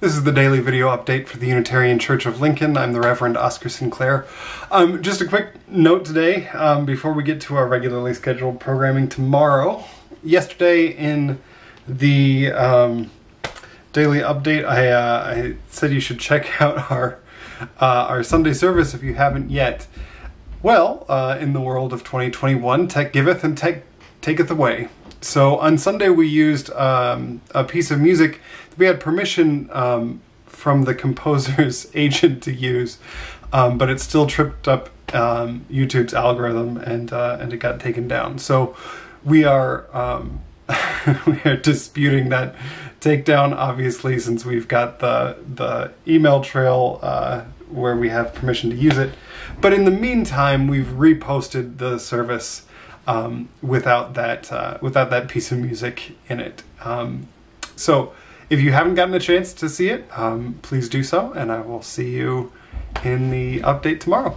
This is the daily video update for the Unitarian Church of Lincoln. I'm the Reverend Oscar Sinclair. Um, just a quick note today um, before we get to our regularly scheduled programming tomorrow. Yesterday in the um, daily update, I, uh, I, said you should check out our uh, our Sunday service if you haven't yet. Well, uh, in the world of 2021, tech giveth and tech taketh away. So on Sunday we used um, a piece of music we had permission um, from the composer's agent to use, um, but it still tripped up um, YouTube's algorithm and uh, and it got taken down. So we are um, we are disputing that takedown, obviously, since we've got the the email trail uh, where we have permission to use it. But in the meantime, we've reposted the service um, without that uh, without that piece of music in it. Um, so if you haven't gotten a chance to see it, um, please do so, and I will see you in the update tomorrow.